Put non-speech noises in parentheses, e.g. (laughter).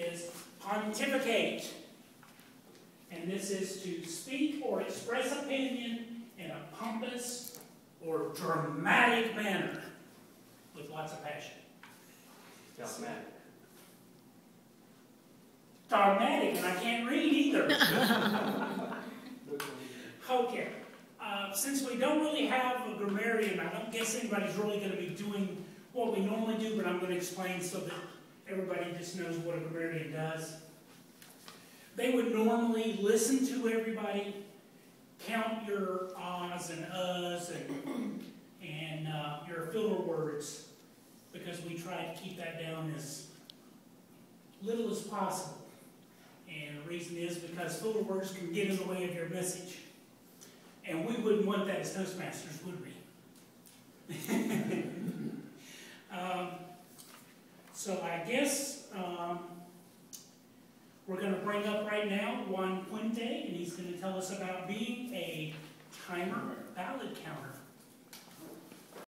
is pontificate. And this is to speak or express opinion in a pompous or dramatic manner with lots of passion. Dogmatic. Dogmatic, and I can't read either. (laughs) Okay, uh, since we don't really have a grammarian, I don't guess anybody's really gonna be doing what we normally do, but I'm gonna explain so that everybody just knows what a grammarian does. They would normally listen to everybody, count your ahs and uhs and, and, uh, your filler words, because we try to keep that down as little as possible. And the reason is because filler words can get in the way of your message. And we wouldn't want that as Toastmasters, would we? (laughs) um, so I guess um, we're going to bring up right now Juan Puente, and he's going to tell us about being a timer ballot counter.